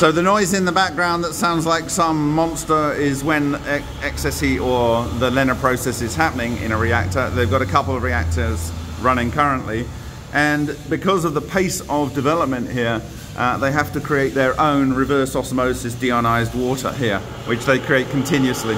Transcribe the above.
So the noise in the background that sounds like some monster is when excess heat or the LENR process is happening in a reactor. They've got a couple of reactors running currently. And because of the pace of development here, uh, they have to create their own reverse osmosis deionized water here, which they create continuously.